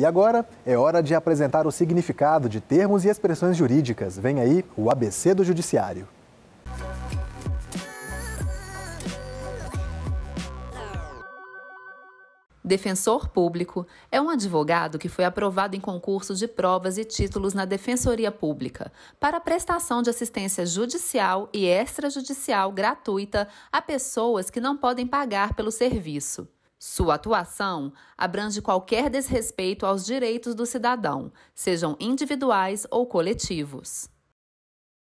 E agora é hora de apresentar o significado de termos e expressões jurídicas. Vem aí o ABC do Judiciário. Defensor público é um advogado que foi aprovado em concursos de provas e títulos na Defensoria Pública para prestação de assistência judicial e extrajudicial gratuita a pessoas que não podem pagar pelo serviço. Sua atuação abrange qualquer desrespeito aos direitos do cidadão, sejam individuais ou coletivos.